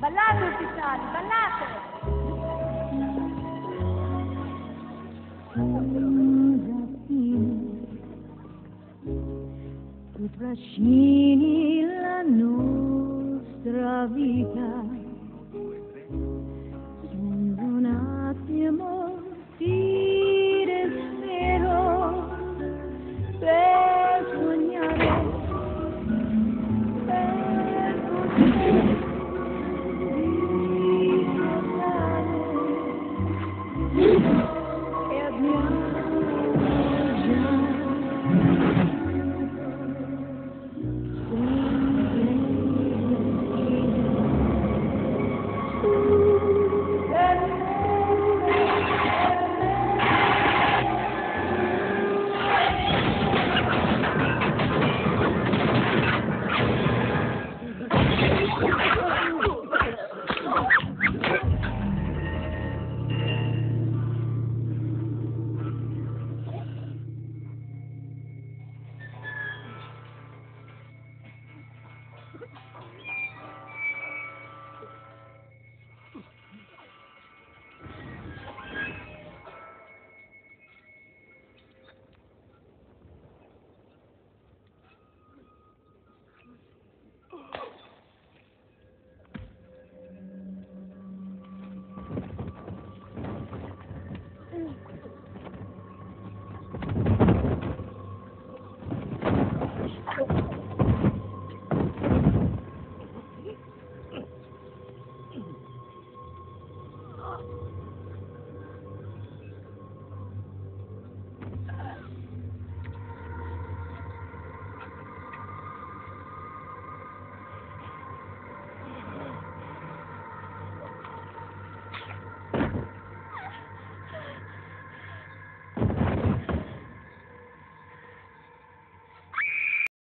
Ballate ufficiali, ballate! Tu trascini la nostra vita off.